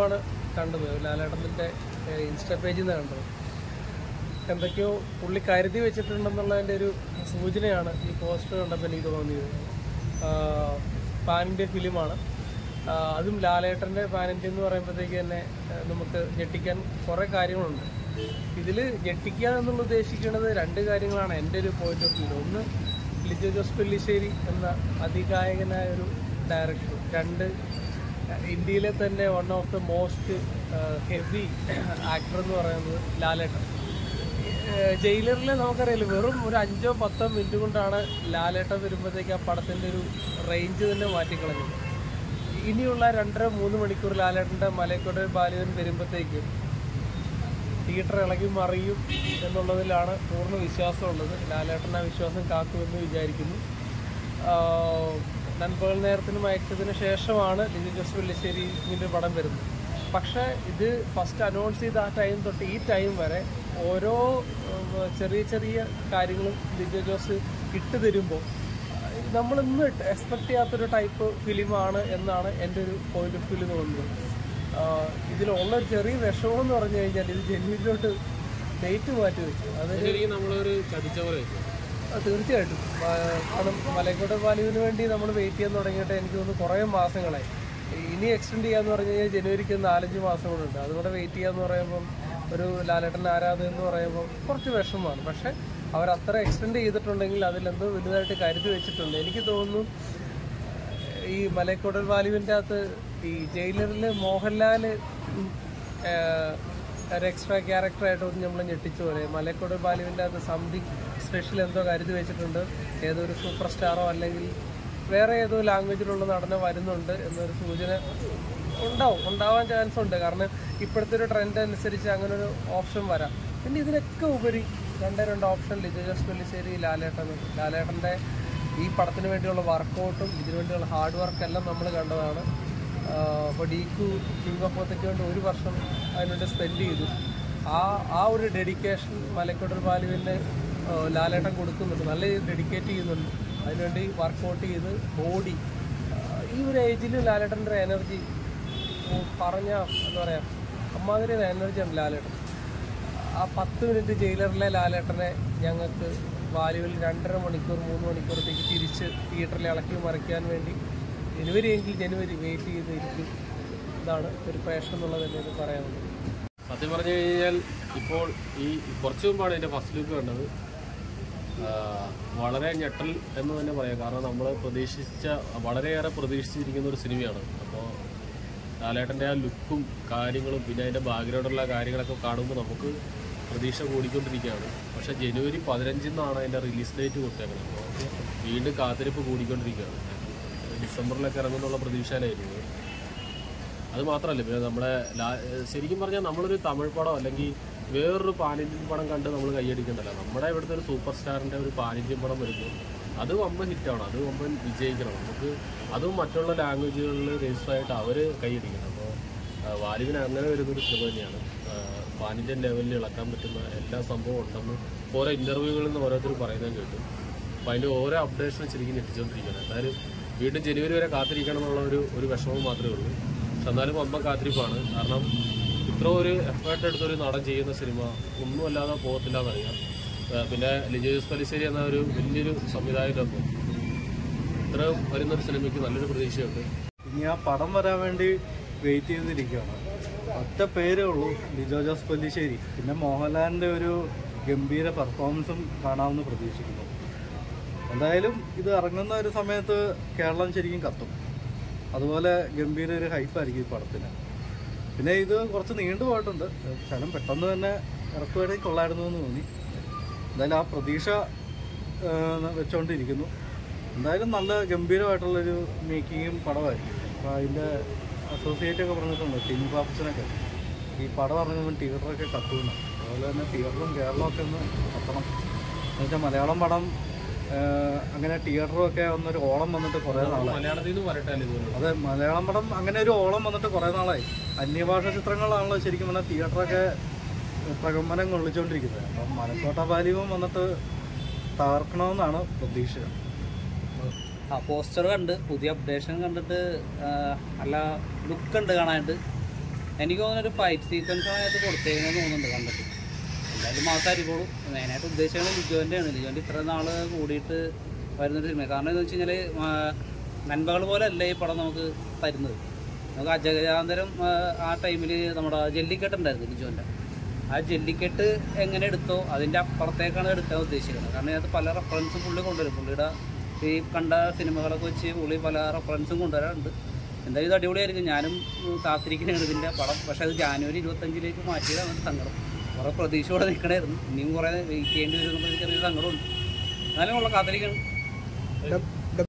ആണ് കണ്ടത്. ലാലേട്ടന്റെ ഇൻസ്റ്റാ പേജിൽ നിന്ന് കണ്ടത്. എന്തൊക്കെയോ പുള്ളി കരുതി വെച്ചിട്ടുണ്ടെന്നുള്ളതിന്റെ ഒരു സൂചനയാണ് ഈ പോസ്റ്റർ കണ്ടപ്പോൾ എനിക്ക് തോന്നിയത്. പാൻ ഇന്ത്യ ഫിലിമാണ്. അതും ലാലേട്ടന്റെ പാൻ ഇന്ത്യ എന്ന് പറയുമ്പോഴത്തേക്ക് തന്നെ നമുക്ക് ഞെട്ടിക്കാൻ കുറേ കാര്യങ്ങളുണ്ട്. ഇതിൽ ഞെട്ടിക്കുക എന്നുള്ള ഉദ്ദേശിക്കുന്നത് രണ്ട് കാര്യങ്ങളാണ് എന്റെ ഒരു പോയിന്റ് ഓഫ് വ്യൂ ഒന്ന് ലിജോ ജോസ് പെല്ലിശ്ശേരി എന്ന അതികായകനായ ഒരു ഡയറക്ടർ രണ്ട് ഇന്ത്യയിലെ തന്നെ one of the most heavy actor എന്ന് പറയുന്നത് ലാലേട്ടൻ. ജയിലറിൽ നമുക്കറിയില്ല വെറും ഒരു അഞ്ചോ പത്തോ മിനിറ്റ് കൊണ്ടാണ് ലാലേട്ടൻ വരുമ്പോഴത്തേക്ക് ആ പടത്തിന്റെ ഒരു റേഞ്ച് തന്നെ മാറ്റിക്കളഞ്ഞത്. ഇനിയുള്ള രണ്ടര മൂന്ന് മണിക്കൂർ ലാലേട്ടന്റെ മലയക്കോട് ബാലുവൻ വരുമ്പോഴത്തേക്കും തിയേറ്റർ ഇളകി മറിയും എന്നുള്ളതിലാണ് പൂർണ വിശ്വാസമുള്ളത്. ലാലേട്ടൻ ആ വിശ്വാസം കാക്കുമെന്ന് വിചാരിക്കുന്നു. നൻപകൽ നേരത്തിന് മയക്കത്തിന് ശേഷമാണ് ലിജു ജോസ് വെള്ളിശ്ശേരി ഇതിന്റെ പടം വരുന്നത്. പക്ഷേ ഇത് ഫസ്റ്റ് അനൗൺസ് ചെയ്ത ആ ടൈം തൊട്ട് ഈ ടൈം വരെ ഓരോ ചെറിയ ചെറിയ കാര്യങ്ങളും ലിജു ജോസ് ഇട്ട് തരുമ്പോൾ നമ്മളിന്ന് എക്സ്പെക്ട് ചെയ്യാത്തൊരു ടൈപ്പ് ഫിലിമാണ് എന്നാണ് എന്റെ ഒരു പോയിന്റ് ഓഫ് വ്യൂ തോന്നുന്നത്. ഇതിലുള്ള ചെറിയ വിഷമം എന്ന് പറഞ്ഞു കഴിഞ്ഞാൽ ഇത് ജനുവരിയിലോട്ട് ഡേറ്റ് മാറ്റി വെച്ചു. അത് നമ്മളൊരു ചതിച്ച പോലെ തീർച്ചയായിട്ടും. മലക്കോട്ട കാരണം മലയക്കോട്ടെ വാലുവിന് വേണ്ടി നമ്മൾ വെയിറ്റ് ചെയ്യാൻ തുടങ്ങിയിട്ട് എനിക്ക് തോന്നുന്നു കുറേ മാസങ്ങളായി. ഇനി എക്സ്റ്റെൻഡ് ചെയ്യാന്ന് പറഞ്ഞു കഴിഞ്ഞാൽ ജനുവരിക്ക് നാലഞ്ച് മാസം കൂടെ ഉണ്ട് അതുകൊണ്ട് വെയിറ്റ് ചെയ്യാന്ന് പറയുമ്പം ഒരു ലാലേട്ടൻ ആരാധന എന്ന് പറയുമ്പോൾ കുറച്ച് വിഷമമാണ്. പക്ഷെ അവർ അത്ര എക്സ്റ്റെൻഡ് ചെയ്തിട്ടുണ്ടെങ്കിൽ അതിലെന്തോ വലുതായിട്ട് കരുതി വെച്ചിട്ടുണ്ട്. എനിക്ക് തോന്നുന്നു ഈ മലക്കോടൽ വാലുവിന്റെ അകത്ത് ഈ ജയിലറിൽ മോഹൻലാൽ ഒരു എക്സ്ട്രാ ക്യാരക്ടറായിട്ട് ഒന്ന് നമ്മൾ ഞെട്ടിച്ചു പോലെ മലക്കോട് ബാലുവിന്റെ അത് സംതിങ് സ്പെഷ്യൽ എന്തോ കരുതി വെച്ചിട്ടുണ്ട്. ഏതൊരു സൂപ്പർ സ്റ്റാറോ അല്ലെങ്കിൽ വേറെ ഏതോ ലാംഗ്വേജിലുള്ള നടനെ വരുന്നുണ്ട് എന്നൊരു സൂചന ഉണ്ടാവും. ഉണ്ടാവാൻ ചാൻസ് ഉണ്ട്. കാരണം ഇപ്പോഴത്തെ ഒരു ട്രെൻഡ് അനുസരിച്ച് അങ്ങനെ ഒരു ഓപ്ഷൻ വരാം. പിന്നെ ഇതിനൊക്കെ ഉപരി രണ്ടേ രണ്ട് ഓപ്ഷൻ ലിജോ പെല്ലിശ്ശേരി ലാലേട്ടൻ. ലാലേട്ടന്റെ ഈ പടത്തിന് വേണ്ടിയുള്ള വർക്കൗട്ടും ഇതിനു വേണ്ടിയുള്ള ഹാർഡ് വർക്കെല്ലാം നമ്മൾ കണ്ടതാണ്. അപ്പോൾ ഡീക്കു കിങ് ഓഫ് ഒത്തയ്ക്ക് വേണ്ടി ഒരു വർഷം അതിനുവേണ്ടി സ്പെൻഡ് ചെയ്തു. ആ ആ ഒരു ഡെഡിക്കേഷൻ മലക്കോട്ടൽ ബാലുവിന് ലാലേട്ടൻ കൊടുക്കുന്നുണ്ട്. നല്ല ഡെഡിക്കേറ്റ് ചെയ്യുന്നുണ്ട്. അതിനുവേണ്ടി വർക്കൗട്ട് ചെയ്ത് ബോഡി ഈ ഒരു ഏജിൽ ലാലേട്ടന്റെ എനർജി പറഞ്ഞ എന്താ പറയുക അമ്മാതിരി എനർജി എനർജിയാണ് ലാലേട്ടൻ. ആ പത്ത് മിനിറ്റ് ജയിലറിലെ ലാലേട്ടനെ ഞങ്ങൾക്ക് വാലുവിൽ രണ്ടര മണിക്കൂർ മൂന്ന് മണിക്കൂറത്തേക്ക് തിരിച്ച് തിയേറ്ററിൽ ഇളക്കി മറിക്കാൻ വേണ്ടി ജനുവരി എങ്കിൽ ജനുവരി വെയിറ്റ് ചെയ്തിരിക്കും. ഇതാണ് ഒരു പാഷൻ എന്നുള്ളത് തന്നെ പറയാനുള്ളത്. സത്യം പറഞ്ഞു കഴിഞ്ഞാൽ ഇപ്പോൾ ഈ കുറച്ച് മുമ്പാണ് എന്റെ ഫസ്റ്റ് ലുക്ക് കണ്ടത്. വളരെ ഞെട്ടൽ എന്ന് തന്നെ പറയാം. കാരണം നമ്മൾ പ്രതീക്ഷിച്ച വളരെയേറെ പ്രതീക്ഷിച്ചിരിക്കുന്ന ഒരു സിനിമയാണ്. അപ്പോൾ ലാലേട്ടന്റെ ആ ലുക്കും കാര്യങ്ങളും പിന്നെ അതിന്റെ ബാക്ക്ഗ്രൗണ്ടുള്ള കാര്യങ്ങളൊക്കെ കാണുമ്പോൾ നമുക്ക് പ്രതീക്ഷ കൂടിക്കൊണ്ടിരിക്കുകയാണ്. പക്ഷേ ജനുവരി പതിനഞ്ചിൽ നിന്നാണ് അതിന്റെ റിലീസ് ഡേറ്റ് കൊടുത്തേക്കുന്നത്. വീണ്ടും കാത്തിരിപ്പ് കൂടിക്കൊണ്ടിരിക്കുകയാണ്. ഡിസംബറിലൊക്കെ ഇറങ്ങുന്നുള്ള പ്രതീക്ഷയിലായിരുന്നു. അത് മാത്രമല്ല പിന്നെ നമ്മളെ ശരിക്കും പറഞ്ഞാൽ നമ്മളൊരു തമിഴ് പടം അല്ലെങ്കിൽ വേറൊരു പാനിന്ത്യൻ പടം കണ്ട് നമ്മൾ കൈയടിക്കണ്ടല്ലോ. നമ്മുടെ ഇവിടുത്തെ ഒരു സൂപ്പർ സ്റ്റാറിന്റെ ഒരു പാനിന്ത്യൻ പടം വരുമ്പോൾ അത് വമ്പൻ ഹിറ്റാണ് അത് വമ്പൻ വിജയിക്കണം. നമുക്ക് അതും മറ്റുള്ള ലാംഗ്വേജുകളിൽ രജിസ്റ്റർ ആയിട്ട് അവർ കൈയടിക്കണം. അപ്പോൾ വാലിബിന് അങ്ങനെ വരുന്നൊരു സിനിമ തന്നെയാണ്. പാനിന്ത്യൻ ലെവലിൽ ഇളക്കാൻ പറ്റുന്ന എല്ലാ സംഭവവും ഉണ്ടെന്ന് ഓരോ ഇന്റർവ്യൂകളിൽ നിന്ന് ഓരോരുത്തർ പറയുന്നത് കേട്ടു. അപ്പോൾ അതിന്റെ ഓരോ അപ്ഡേഷനും ശരിക്കും എത്തിച്ചുകൊണ്ടിരിക്കുകയാണ് എന്തായാലും വീണ്ടും ജനുവരി വരെ കാത്തിരിക്കണം എന്നുള്ള ഒരു ഒരു വിഷമം മാത്രമേ ഉള്ളൂ. പക്ഷെ എന്നാലും അമ്മ കാത്തിരിപ്പാണ്. കാരണം ഇത്ര ഒരു എഫേർട്ട് എടുത്തൊരു നടൻ ചെയ്യുന്ന സിനിമ ഒന്നുമല്ലാതെ പോകത്തില്ല എന്നറിയാം. പിന്നെ ലിജോസ് പലിശ്ശേരി എന്ന ഒരു വലിയൊരു സംവിധായകരൊന്നും ഇത്ര വരുന്നൊരു സിനിമയ്ക്ക് നല്ലൊരു പ്രതീക്ഷയുണ്ട്. ഇനി ആ പടം വരാൻ വേണ്ടി വെയിറ്റ് ചെയ്തിരിക്കുകയാണ് ഒറ്റ പേരേ ഉള്ളൂ ലിജോ ജോസ് പല്ലിശ്ശേരി പിന്നെ മോഹൻലാലിന്റെ ഒരു ഗംഭീര പെർഫോമൻസും കാണാമെന്ന് പ്രതീക്ഷിക്കുന്നു. എന്തായാലും ഇത് ഇറങ്ങുന്ന ഒരു സമയത്ത് കേരളം ശരിക്കും കത്തും. അതുപോലെ ഗംഭീര ഒരു ഹൈപ്പായിരിക്കും ഈ പടത്തിന്. പിന്നെ ഇത് കുറച്ച് നീണ്ടു പോയിട്ടുണ്ട്. സ്ഥലം പെട്ടെന്ന് തന്നെ ഇറക്കുവാണെങ്കിൽ കൊള്ളായിരുന്നു എന്ന് തോന്നി. എന്തായാലും ആ പ്രതീക്ഷ വെച്ചുകൊണ്ടിരിക്കുന്നു എന്തായാലും നല്ല ഗംഭീരമായിട്ടുള്ളൊരു മേക്കിങ്ങും പടമായിരിക്കും. അപ്പോൾ അതിന്റെ അസോസിയേറ്റ് ഒക്കെ പറഞ്ഞിട്ടുണ്ട് സിനിമ ബാപ്സിനൊക്കെ ഈ പടം ഇറങ്ങുമ്പോൾ തിയേറ്ററൊക്കെ കത്തുന്നു അതുപോലെ തന്നെ തിയേറ്ററും കേരളമൊക്കെ ഒന്ന് കത്തണം. എന്നുവെച്ചാൽ മലയാളം പടം അങ്ങനെ തിയേറ്ററൊക്കെ ഒന്നൊരു ഓളം വന്നിട്ട് കുറേ നാളായി. അതെ മലയാളം പടം അങ്ങനെ ഒരു ഓളം വന്നിട്ട് കുറേ നാളായി. അന്യഭാഷ ചിത്രങ്ങളാണല്ലോ ശരിക്കും പറഞ്ഞാൽ തിയേറ്ററൊക്കെ പ്രകമ്പനം കൊള്ളിച്ചുകൊണ്ടിരിക്കുന്നത് അപ്പം മലക്കോട്ട ബാലിവും വന്നിട്ട് തകർക്കണമെന്നാണ് പ്രതീക്ഷ. ആ പോസ്റ്റർ കണ്ട് പുതിയ അപ്ഡേഷൻ കണ്ടിട്ട് നല്ല ലുക്ക് ഉണ്ട് കാണാനായിട്ട്. എനിക്ക് തോന്നുന്നൊരു ഫൈറ്റ് സീക്വൻസ് ആയിട്ട് കൊടുത്തേക്കുന്നത് തോന്നുന്നുണ്ട് കണ്ടിട്ട്. എന്തായാലും മാസമായിരിക്കോളും മെയിനായിട്ട് ഉദ്ദേശിക്കുന്നത് ലിജോന്റെ ആണ് ലിജോന്റെ ഇത്ര നാൾ കൂടിയിട്ട് വരുന്നൊരു സിനിമ കാരണം എന്ന് വെച്ച് കഴിഞ്ഞാൽ നൻപകൾ പോലെ അല്ല ഈ പടം നമുക്ക് തരുന്നത്. നമുക്ക് അജഗജാന്തരം ആ, ടൈമിൽ നമ്മുടെ ജെല്ലിക്കെട്ടുണ്ടായിരുന്നു ലിജോന്റെ. ആ ജെല്ലിക്കെട്ട് എങ്ങനെ എടുത്തോ അതിന്റെ അപ്പുറത്തേക്കാണ് എടുക്കാൻ ഉദ്ദേശിക്കുന്നത്. കാരണം അതിനകത്ത് പല റെഫറൻസും പുള്ളി കൊണ്ടുവരും. പുള്ളിയുടെ ഈ കണ്ട സിനിമകളൊക്കെ വെച്ച് പുള്ളി പല റെഫറൻസും കൊണ്ടുവരാറുണ്ട്. എന്തായാലും ഇത് അടിപൊളിയായിരിക്കും. ഞാനും കാത്തിരിക്കുന്നതാണ് ഇതിന്റെ പടം. പക്ഷേ അത് ജാനുവരി ഇരുപത്തഞ്ചിലേക്ക് മാറ്റിയതാണ് സങ്കടം. കുറേ പ്രതീക്ഷയോടെ നിൽക്കണമായിരുന്നു ഇനിയും കുറേ ചെയ്യേണ്ടി വരും എന്നുള്ള ചെറിയൊരു സങ്കടമുണ്ട് എന്നാലും ഉള്ള കാത്തിരിക്കണം.